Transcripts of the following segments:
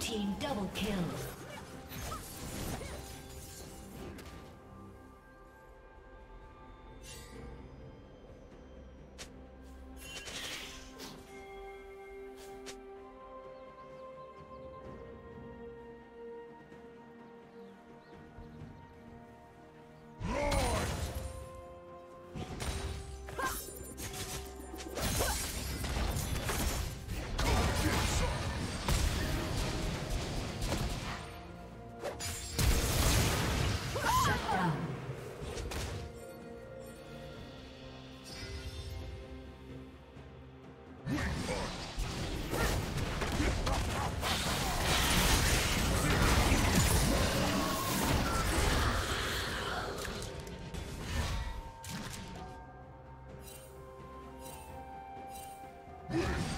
Team double kill. Yeah.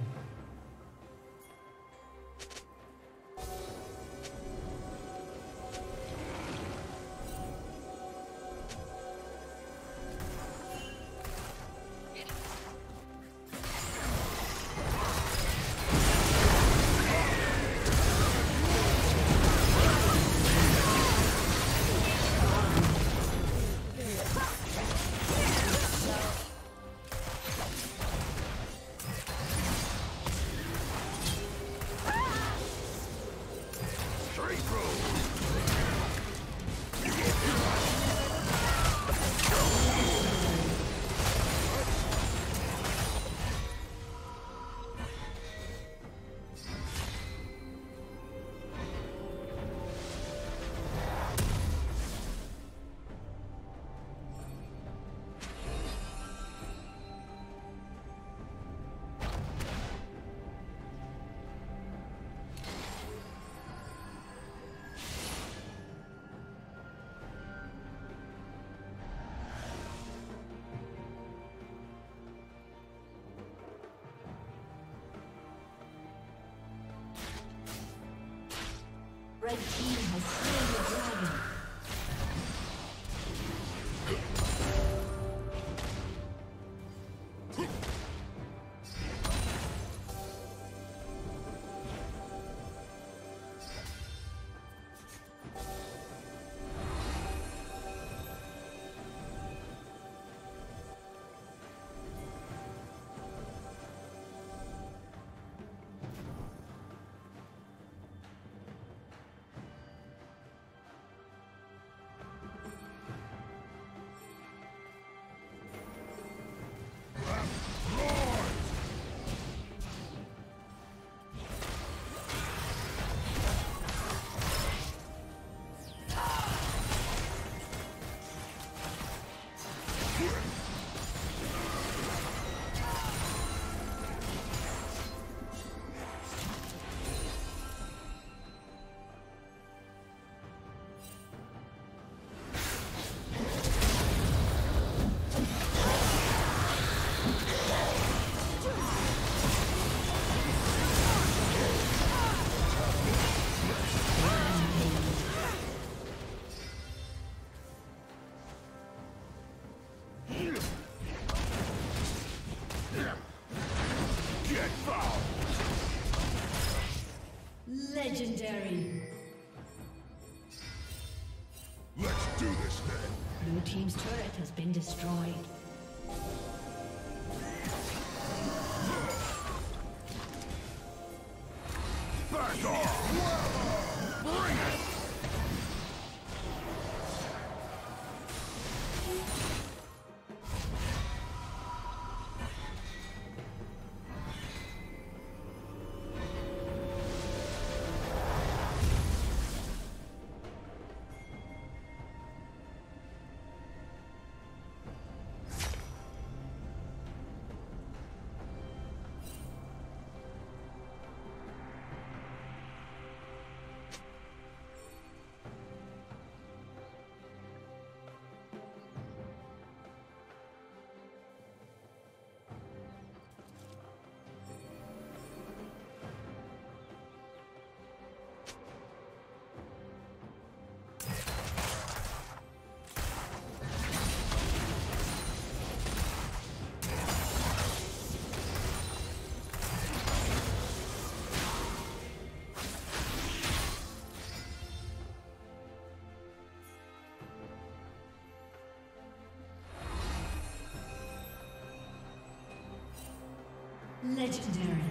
Red team been destroyed. Legendary.